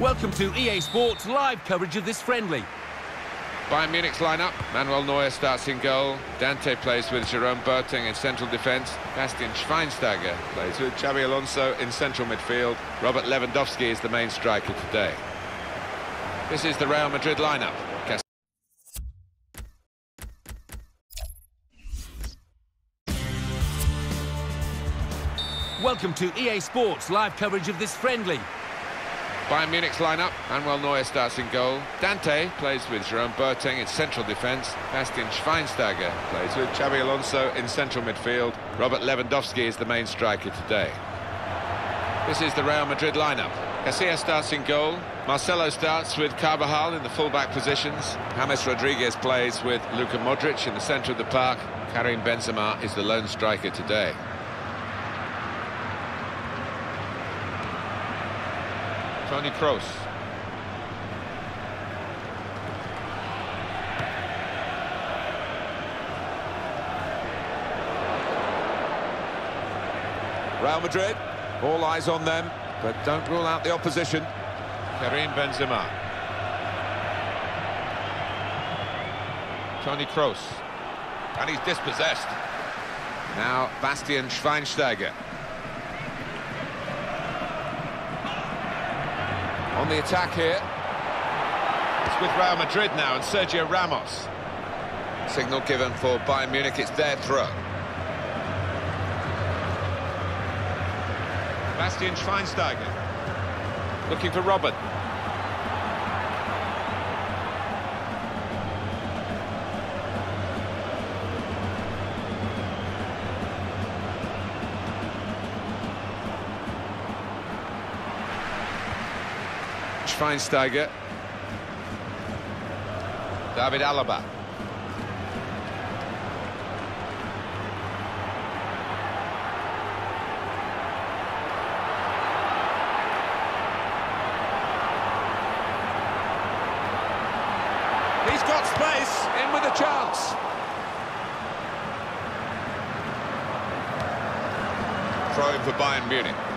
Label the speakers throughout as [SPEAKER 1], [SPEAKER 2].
[SPEAKER 1] Welcome to EA Sports live coverage of this friendly.
[SPEAKER 2] Bayern Munich's lineup. Manuel Neuer starts in goal. Dante plays with Jerome Boateng in central defence. Bastian Schweinsteiger plays with Xabi Alonso in central midfield. Robert Lewandowski is the main striker today. This is the Real Madrid lineup.
[SPEAKER 1] Welcome to EA Sports live coverage of this friendly.
[SPEAKER 2] Bayern Munich's lineup. Manuel Neuer starts in goal. Dante plays with Jerome Boateng in central defence. Bastian Schweinsteiger plays with Xabi Alonso in central midfield. Robert Lewandowski is the main striker today. This is the Real Madrid lineup. Casillas starts in goal. Marcelo starts with Carvajal in the full-back positions. James Rodriguez plays with Luka Modric in the centre of the park. Karim Benzema is the lone striker today. Toni Kroos. Real Madrid, all eyes on them, but don't rule out the opposition. Karim Benzema. Toni Kroos. And he's dispossessed. Now Bastian Schweinsteiger. On the attack here. It's with Real Madrid now and Sergio Ramos. Signal given for Bayern Munich, it's their throw. Bastian Schweinsteiger. Looking for Robert. Schweinsteiger. David Alaba. He's got space, in with a chance. Throw in for Bayern Munich.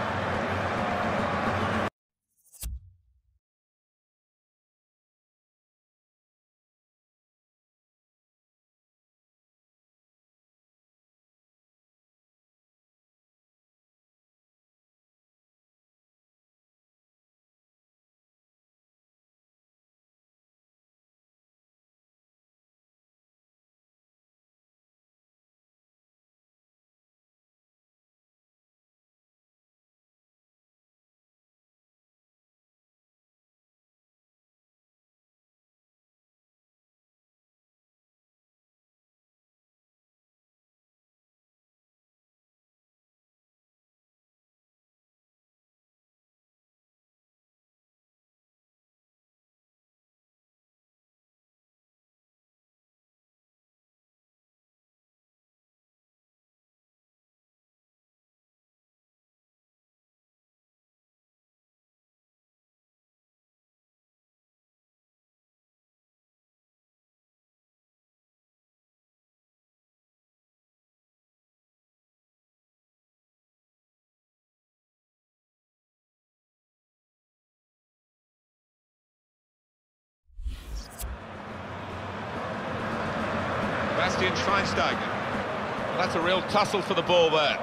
[SPEAKER 2] Schweinsteiger. Well, that's a real tussle for the ball there.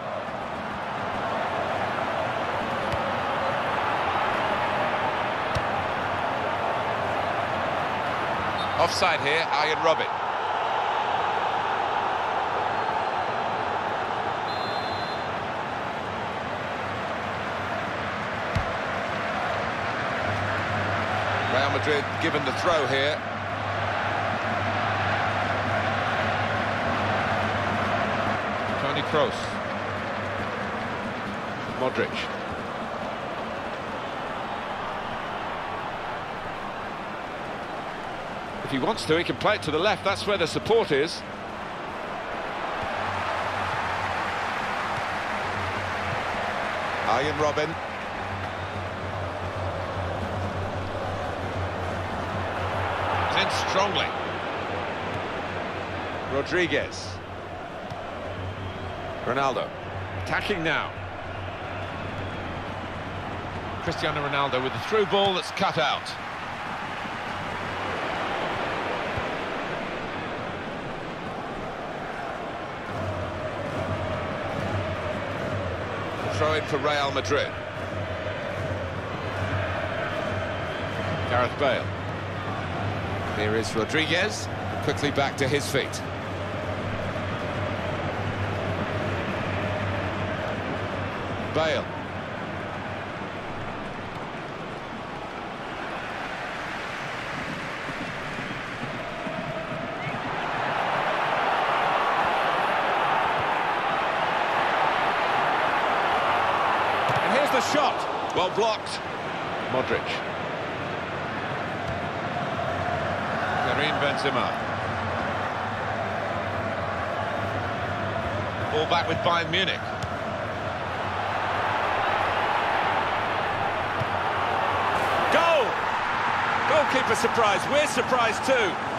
[SPEAKER 2] Offside here, Arjen Robben. Real Madrid given the throw here. Kroos. Modric. If he wants to, he can play it to the left. That's where the support is. Arjen Robben. In strongly. Rodriguez. Ronaldo. Attacking now. Cristiano Ronaldo with the through ball that's cut out. Throw in for Real Madrid. Gareth Bale. Here is Rodriguez, quickly back to his feet. Bale. And here's the shot. Well blocked. Modric. Karim Benzema. Ball back with Bayern Munich. Goal! Goalkeeper surprised. We're surprised too.